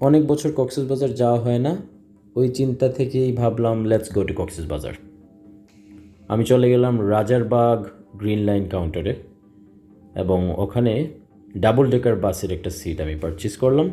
অনেক বছর কক্সেস বাজার যাওয়া হয় না, ওই চিন্তা থেকেই ভাবলাম লেটস গো টু কক্সেস বাজার আমি চলে গেলাম রাজারবাগ গ্রিন লাইন কাউন্টারে এবং ওখানে ডাবল ডেকার বাসের একটা সিট আমি পারচেস করলাম।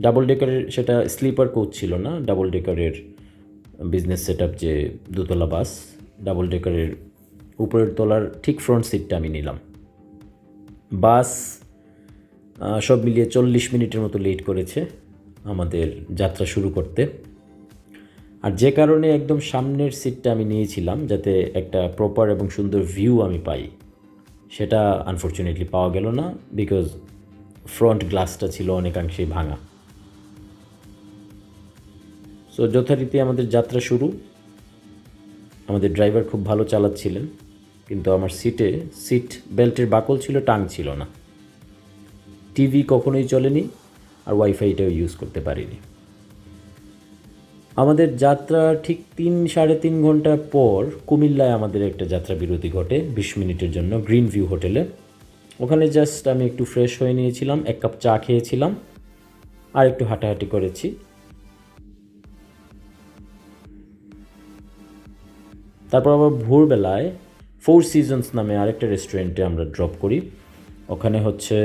ডাবল ডেকারের সেটা স্লিপার কোচ ছিল না ডাবল ডেকারের বিজনেস সেট যে দোতলা বাস ডাবল ডেকারের উপরের তলার ঠিক ফ্রন্ট সিটটা আমি নিলাম। বাস সব মিলিয়ে চল্লিশ মিনিটের মতো লেট করেছে আমাদের যাত্রা শুরু করতে। আর যে কারণে একদম সামনের সিটটা আমি নিয়েছিলাম যাতে একটা প্রপার এবং সুন্দর ভিউ আমি পাই, সেটা আনফর্চুনেটলি পাওয়া গেল না বিকজ ফ্রন্ট গ্লাসটা ছিল অনেকাংশেই ভাঙা। সো যথারীতি আমাদের যাত্রা শুরু। আমাদের ড্রাইভার খুব ভালো চালাচ্ছিলেন, কিন্তু আমার সিটে সিট বেল্টের বাকল ছিল, টাং ছিল না। টিভি কখনোই চলেনি আর ওয়াইফাইটাও ইউজ করতে পারিনি। আমাদের যাত্রা ঠিক তিন, সাড়ে তিন ঘণ্টা পর কুমিল্লায় আমাদের একটা যাত্রা বিরতি ঘটে বিশ মিনিটের জন্য গ্রিন ভিউ হোটেলে ওখানে জাস্ট আমি একটু ফ্রেশ হয়ে নিয়েছিলাম, এক কাপ চা খেয়েছিলাম, আর একটু হাঁটাহাঁটি করেছি। তারপর আবার ভোরবেলায় ফোর সিজনস নামে আরেকটা রেস্টুরেন্টে আমরা ড্রপ করি। ওখানে হচ্ছে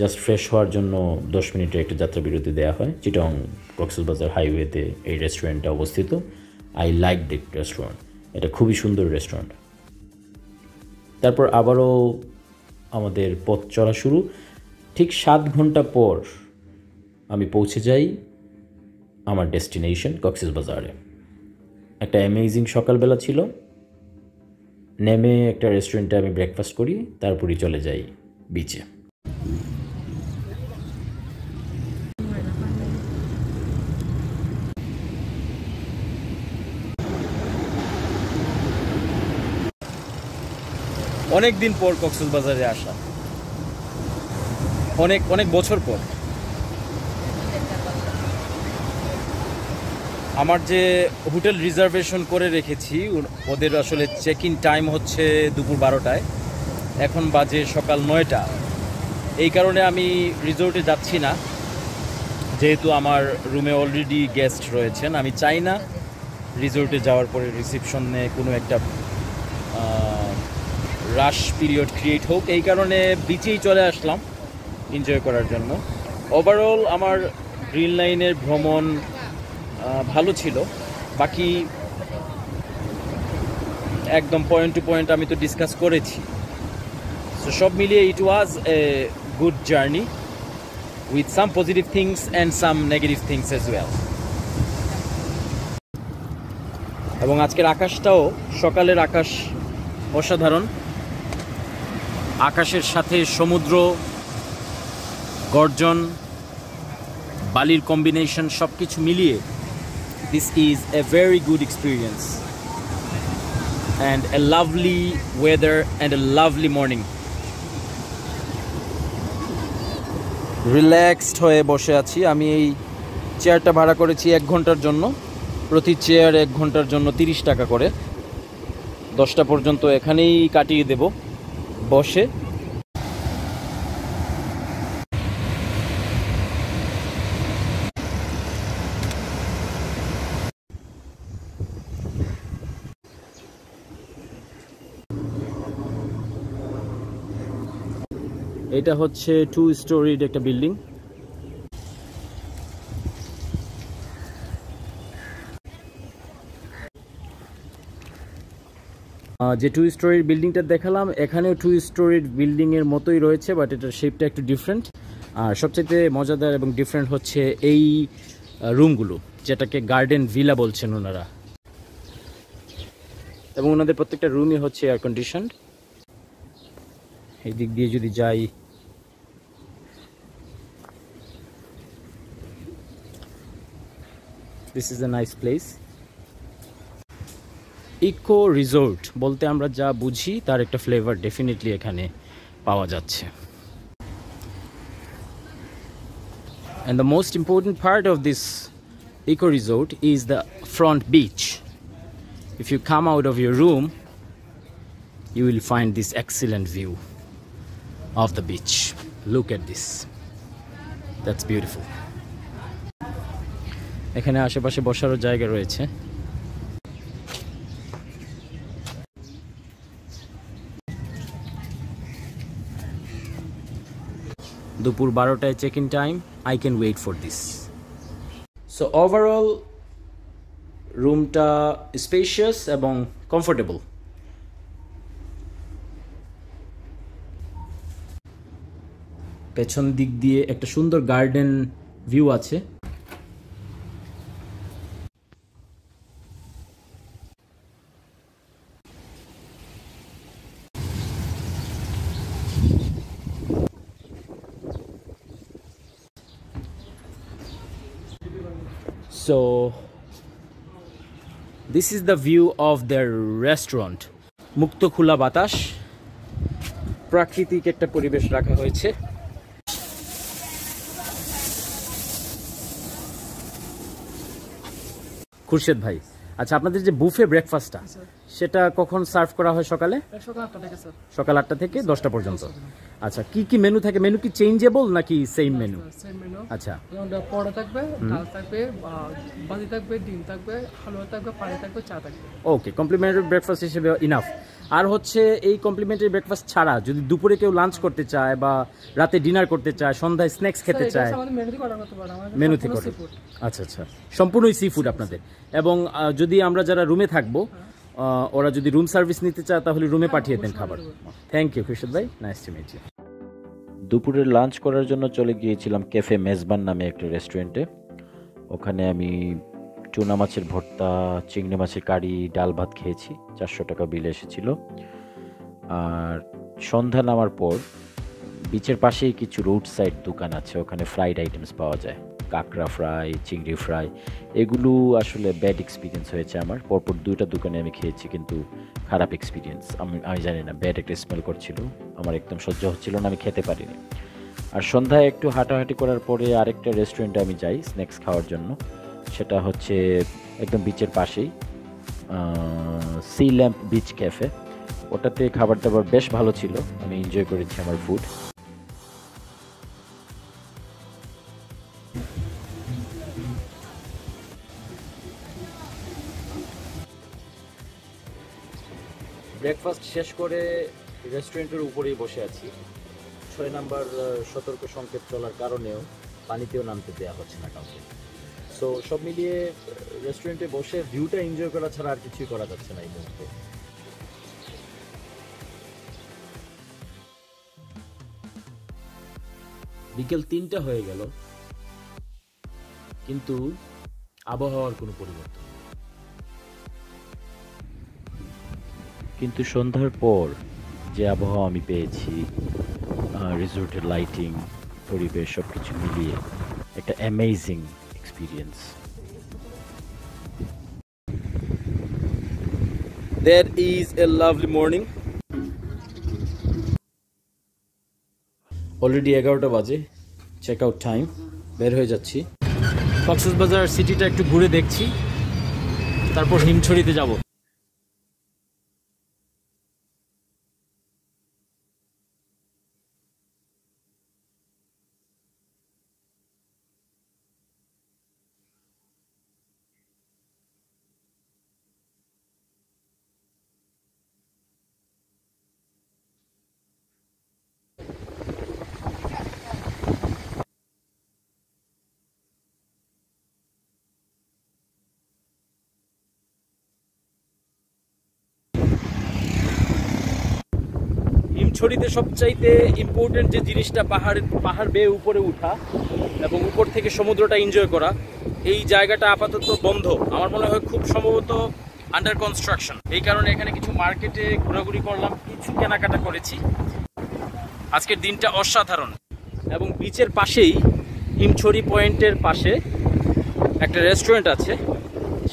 জাস্ট ফ্রেশ হওয়ার জন্য দশ মিনিটের একটা যাত্রা বিরতি দেওয়া হয় চিটং কক্সবাজার হাইওয়েতে এই রেস্টুরেন্টটা অবস্থিত। আই লাইক দিট রেস্টুরেন্ট এটা খুবই সুন্দর রেস্টুরেন্ট তারপর আবারও আমাদের পথ চলা শুরু। ঠিক সাত ঘণ্টা পর আমি পৌঁছে যাই আমার ডেস্টিনেশন কক্সেস বাজারে একটা অ্যামেজিং সকালবেলা ছিল। নেমে একটা রেস্টুরেন্টে আমি ব্রেকফাস্ট করি, তারপরই চলে যাই বিচে অনেক দিন পর কক্সবাজারে আসা। অনেক অনেক বছর পর। আমার যে হোটেল রিজার্ভেশন করে রেখেছি ওদের আসলে চেক ইন টাইম হচ্ছে দুপুর বারোটায়। এখন বাজে সকাল নয়টা। এই কারণে আমি রিসোর্টে যাচ্ছি না। যেহেতু আমার রুমে অলরেডি গেস্ট রয়েছেন, আমি চাই না রিসোর্টে যাওয়ার পরে রিসেপশনে কোনো একটা রাশ পিরিয়ড ক্রিয়েট হোক, এই কারণে বিচেই চলে আসলাম এনজয় করার জন্য। ওভারঅল আমার গ্রিন লাইনের ভ্রমণ ভালো ছিল। বাকি একদম পয়েন্ট টু পয়েন্ট আমি তো ডিসকাস করেছি। সো সব মিলিয়ে it was a good journey with some positive things and some negative things as well এবং আজকের আকাশটাও সকালের আকাশ অসাধারণ। আকাশের সাথে সমুদ্র, গর্জন, বালির কম্বিনেশন সব কিছু মিলিয়ে this is a very good experience and a lovely weather and a lovely morning relaxed হয়ে বসে আছি। আমি এই চেয়ারটা ভাড়া করেছি এক ঘণ্টার জন্য। প্রতি চেয়ার এক ঘণ্টার জন্য তিরিশ টাকা করে। দশটা পর্যন্ত এখানেই কাটিয়ে দেব। বসে। এটা হচ্ছে টু স্টোরিড একটা বিল্ডিং যে টু স্টোরির বিল্ডিংটা দেখালাম, এখানেও টু স্টোরির বিল্ডিংয়ের মতোই রয়েছে বাট এটার শেপটা একটু ডিফারেন্ট আর সবচেয়ে মজাদার এবং ডিফারেন্ট হচ্ছে এই রুমগুলো যেটাকে গার্ডেন ভিলা বলছেন ওনারা। এবং ওনাদের প্রত্যেকটা রুমই হচ্ছে এয়ার কন্ডিশন এই দিক দিয়ে যদি যাই this is a nice place eco resort বলতে আমরা যা বুঝি তার একটা ফ্লেভার ডেফিনেটলি এখানে পাওয়া যাচ্ছে And the most important part of this eco resort is the front beach. If you come out of your room, you will find this excellent view of the beach. Look at this. That's beautiful. এখানে আশেপাশে বসারও জায়গা রয়েছে দুপুর বারোটায় check in time I can wait for this so overall রুমটা spacious এবং comfortable পেছন দিক দিয়ে একটা সুন্দর গার্ডেন ভিউ আছে। So, this is the view of their restaurant. মুক্ত খোলা বাতাস প্রাকৃতিক একটা পরিবেশ রাখা হয়েছে খুরশেদ ভাই আচ্ছা আপনাদের যে বুফে ব্রেকফাস্টটা সেটা কখন সার্ভ করা হয় সকালে? সকাল আটটা থেকে দশটা পর্যন্ত। আচ্ছা কি কি মেনু থাকে? মেনু কি চেঞ্জেবল নাকি সেম মেনু আচ্ছা। পড়া পরোটা থাকবে ডাল থাকবে বাজি থাকবে ডিম থাকবে হালুয়া থাকবে পানি থাকবে চা থাকবে। ওকে কমপ্লিমেন্টারি ব্রেকফাস্ট হিসেবে ইনাফ আর হচ্ছে এই কমপ্লিমেন্টারি ব্রেকফাস্ট ছাড়া যদি দুপুরে কেউ লাঞ্চ করতে চায় বা রাতে ডিনার করতে চায় সন্ধ্যায় স্ন্যাক্স খেতে চায় মেনু থেকে মেনু। আচ্ছা আচ্ছা। সম্পূর্ণই সি ফুড আপনাদের। এবং যদি আমরা যারা রুমে থাকব ওরা যদি রুম সার্ভিস নিতে চায় তাহলে রুমে পাঠিয়ে দেন খাবার। থ্যাংক ইউ খুরশেদ ভাই. নাইস টু মিট ইউ দুপুরে লাঞ্চ করার জন্য চলে গিয়েছিলাম ক্যাফে মেজবান নামে একটা রেস্টুরেন্টে ওখানে আমি চুনা মাছের ভর্তা, চিংড়ি মাছের কারি, ডাল ভাত খেয়েছি, চারশো টাকা বিল এসেছিল। আর সন্ধ্যা নামার পর বিচের পাশেই কিছু রোড সাইড দোকান আছে, ওখানে ফ্রাইড আইটেমস পাওয়া যায়। কাঁকড়া ফ্রাই চিংড়ি ফ্রাই এগুলো আসলে ব্যাড এক্সপিরিয়েন্স হয়েছে আমার। পরপর দুইটা দোকানে আমি খেয়েছি, কিন্তু খারাপ এক্সপিরিয়েন্স আমি আমি জানি না ব্যাড একটা স্মেল করছিল, আমার একদম সহ্য হচ্ছিল না, আমি খেতে পারিনি। আর সন্ধ্যায় একটু হাঁটাহাঁটি করার পরে আরেকটা রেস্টুরেন্টে আমি যাই স্ন্যাক্স খাওয়ার জন্য। সেটা হচ্ছে একদম বিচের পাশেই সি ল্যাম্প বিচ ক্যাফে ওটাতে খাবার দাবার বেশ ভালো ছিল, আমি এনজয় করেছি আমার ফুড ব্রেকফাস্ট শেষ করে রেস্টুরেন্টের উপরেই বসে আছি। ছয় নাম্বার সতর্ক সংকেত চলার কারণেও পানিতেও নামতে দেওয়া হচ্ছে না কাউকে। সো সব মিলিয়ে রেস্টুরেন্টে বসে ভিউটা এনজয় করা ছাড়া আর কিছুই করা যাচ্ছে না এই মুহূর্তে। বিকেল তিনটা হয়ে গেল, কিন্তু আবহাওয়ার কোনো পরিবর্তন কিন্তু সন্ধ্যার পর যে আবহাওয়া আমি পেয়েছি রিসোর্টের লাইটিং পরিবেশ সব কিছু মিলিয়ে, একটা amazing experience There is a lovely morning. Already এগারোটা বাজে। চেক আউট টাইম বের হয়ে যাচ্ছি। কক্সবাজার সিটিটা একটু ঘুরে দেখছি। তারপর হিমছড়িতে যাব। হিমছড়িতে সবচাইতে ইম্পর্টেন্ট যে জিনিসটা পাহাড়ের পাহাড় বেয়ে উপরে উঠা এবং উপর থেকে সমুদ্রটা এনজয় করা, এই জায়গাটা আপাতত বন্ধ। আমার মনে হয় খুব সম্ভবত আন্ডার কনস্ট্রাকশন এই কারণে এখানে কিছু মার্কেটে ঘোরাঘুরি করলাম, কিছু কেনাকাটা করেছি। আজকের দিনটা অসাধারণ। এবং বিচের পাশেই হিমছড়ি পয়েন্টের পাশে একটা রেস্টুরেন্ট আছে,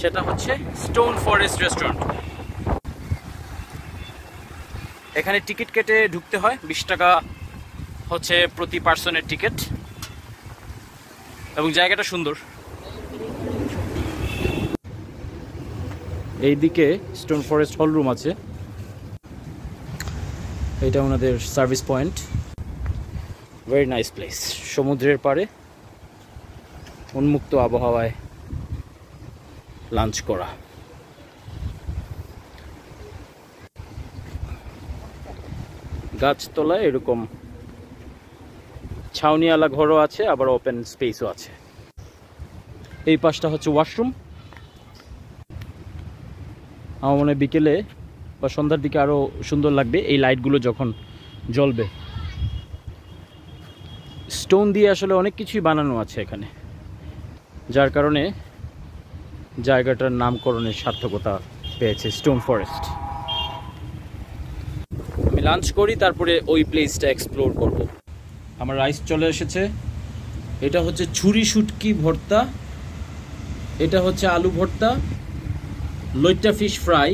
সেটা হচ্ছে স্টোন ফরেস্ট রেস্টুরেন্ট এখানে টিকিট কেটে ঢুকতে হয়। বিশ টাকা হচ্ছে প্রতি পার্সনের টিকিট। এবং জায়গাটা সুন্দর। এইদিকে স্টোন ফরেস্ট হল রুম আছে। এটা ওনাদের service point. Very nice place সমুদ্রের পাড়ে উন্মুক্ত আবহাওয়ায় লাঞ্চ করা। গাছতলায় এরকম ছাউনিওয়ালা ঘরও আছে, আবার ওপেন স্পেসও আছে। এই পাশটা হচ্ছে ওয়াশরুম আমার মনে বিকেলে বা সন্ধ্যার দিকে আরও সুন্দর লাগবে এই লাইটগুলো যখন জ্বলবে। স্টোন দিয়ে আসলে অনেক কিছুই বানানো আছে এখানে। যার কারণে জায়গাটার নামকরণের সার্থকতা পেয়েছে স্টোন ফরেস্ট লাঞ্চ করি, তারপরে ওই প্লেসটা এক্সপ্লোর করব। আমার রাইস চলে এসেছে। এটা হচ্ছে ছুরি শুটকি ভর্তা। এটা হচ্ছে আলু ভর্তা। লইটা fish fry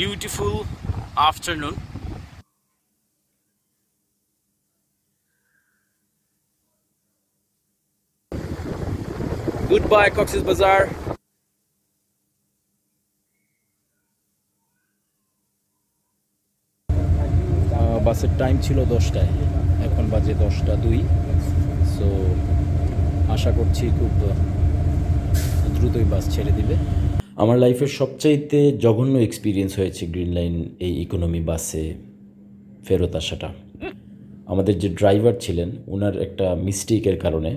beautiful afternoon. Goodbye, Cox's Bazaar. বাসের টাইম ছিল দশটায় এখন বাজে দশটা দুই সো আশা করছি খুব দ্রুতই বাস ছেড়ে দিবে আমার লাইফের সবচাইতে জঘন্য এক্সপিরিয়েন্স হয়েছে গ্রিন লাইন এই ইকোনমি বাসে ফেরত আসাটা। আমাদের যে ড্রাইভার ছিলেন ওনার একটা মিস্টেকের কারণে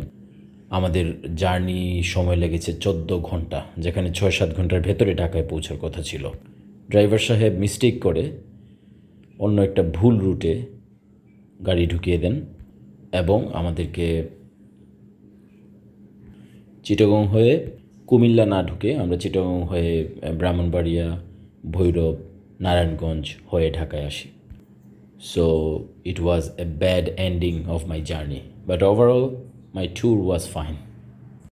আমাদের জার্নি সময় লেগেছে চোদ্দ ঘণ্টা, যেখানে ছয় সাত ঘণ্টার ভেতরে ঢাকায় পৌঁছার কথা ছিল। ড্রাইভার সাহেব মিস্টেক করে অন্য একটা ভুল রুটে গাড়ি ঢুকিয়ে দেন এবং আমাদেরকে চিটাগং হয়ে কুমিল্লা না ঢুকে আমরা চিটাগং হয়ে ব্রাহ্মণবাড়িয়া, ভৈরব, নারায়ণগঞ্জ হয়ে ঢাকায় আসি। So it was a bad ending of my journey but overall my tour was fine